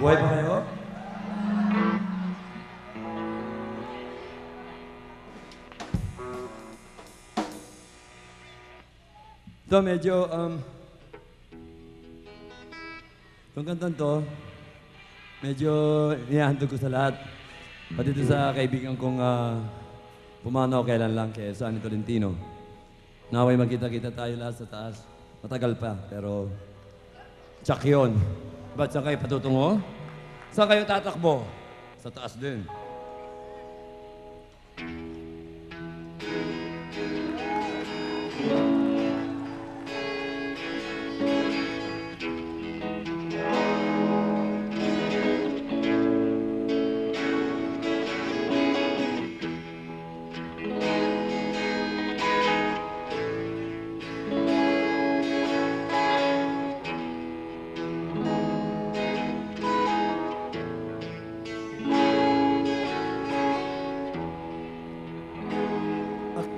Buhay pa kayo? Ito medyo, um, itong kantang to, medyo inihandog ko sa lahat. Sa kaibigan kong uh, pumanaw kailan lang kay Sunny Tolentino. Naway magkita-kita tayo lahat sa taas. Matagal pa, pero tsak yun. Ba't saan kayo patutungo? Saan kayo tatakbo? Sa taas din.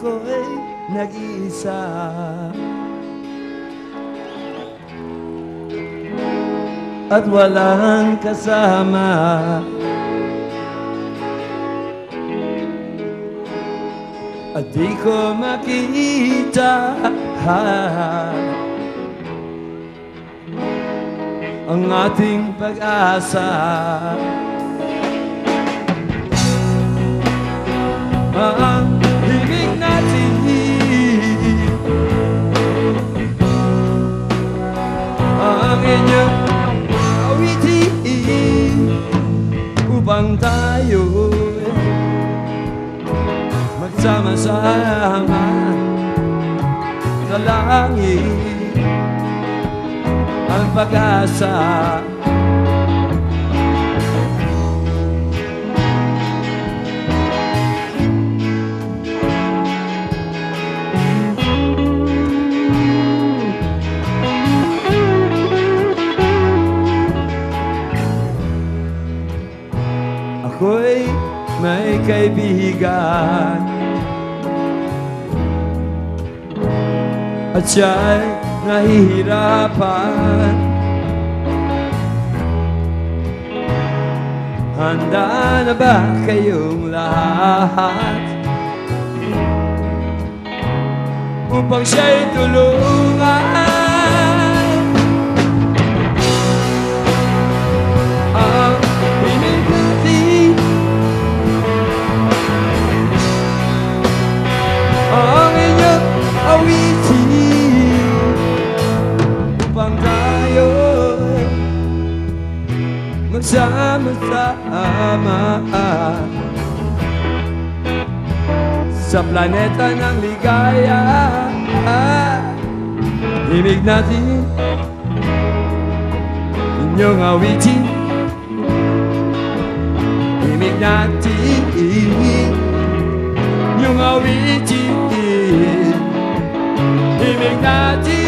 Ako'y nag-iisa. At walang kasama. At di ko makita. Ang ating pag-asa. Ang himig inyong awitin Upang tayo Magsama-sama Sa langit. Ang pag-asa At siya'y nahihirapan. Handa na ba kayong lahat? Upang siya'y tulungan sa planeta ng ligaya Himig natin inyong awitin Himig natin yung awitin Himig natin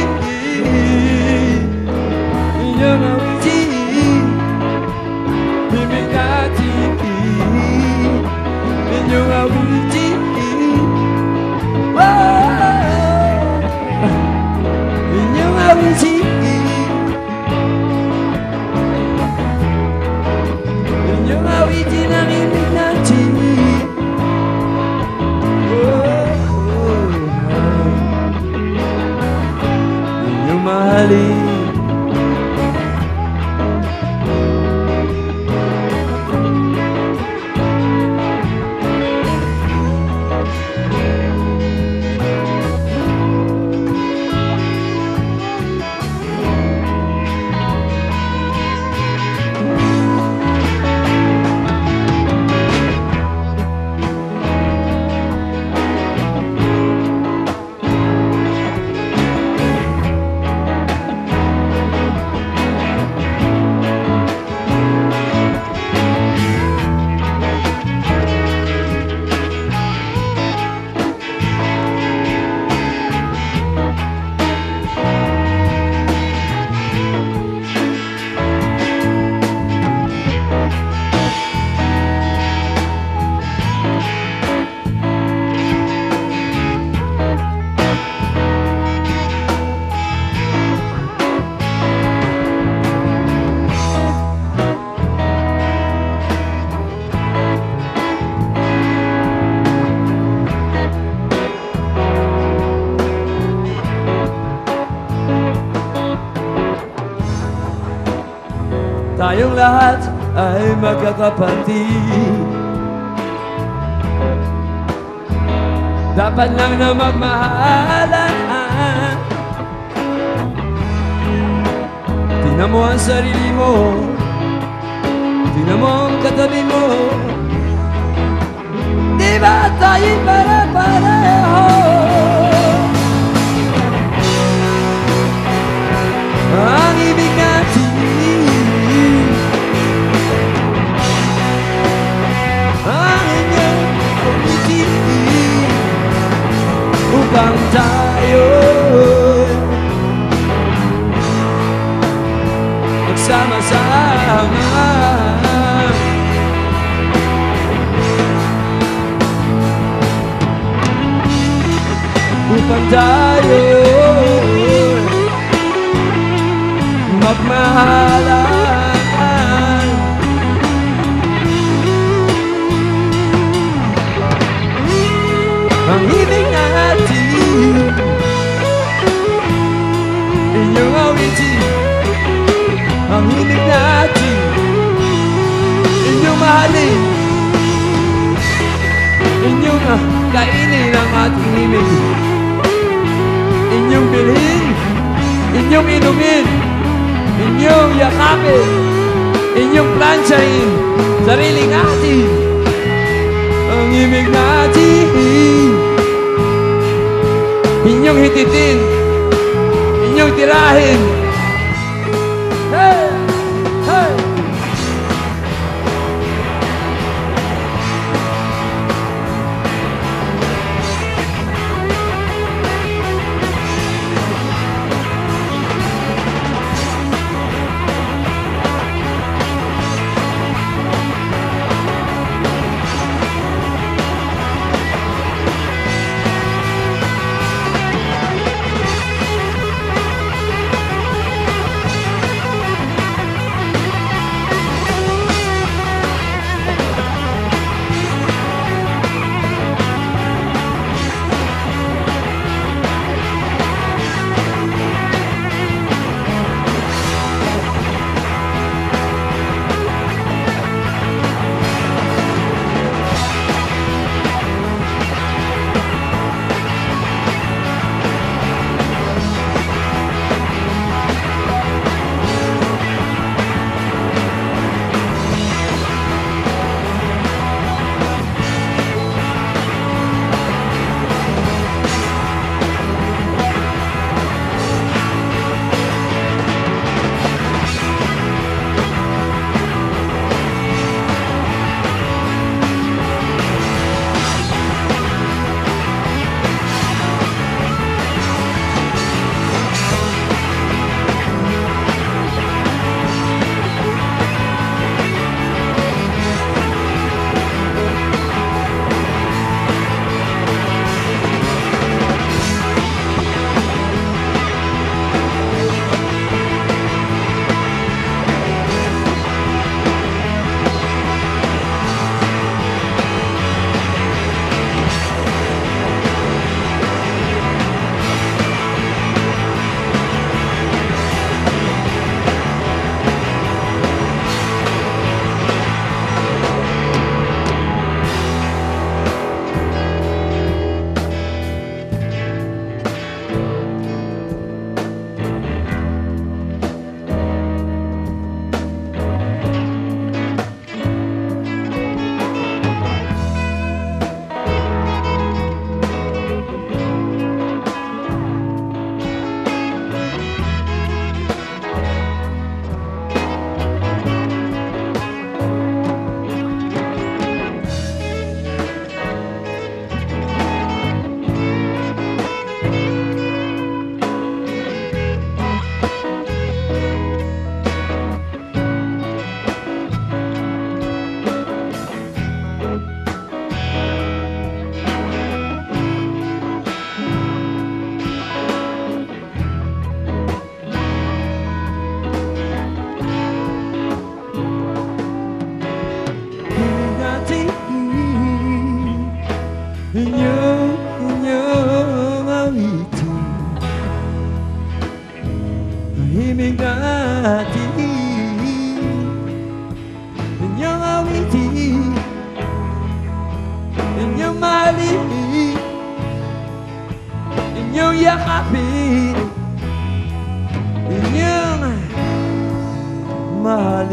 Tayong lahat ay magkakapatid. Dapat lang na magmahalan Tingnan mo ang sarili mo. Tingnan mo ang katabi mo. Di ba tayo para-pareho Upang tayo? Magsama-sama. Upang tayo Magmahalan kainin ang ating himig Inyong bilhin Inyong inumin Inyong yakapin Inyong plansyahin Sariling atin Ang ibig natin Inyong hititin Inyong tirahin! Hey! valley. In you, you're happy. In you, my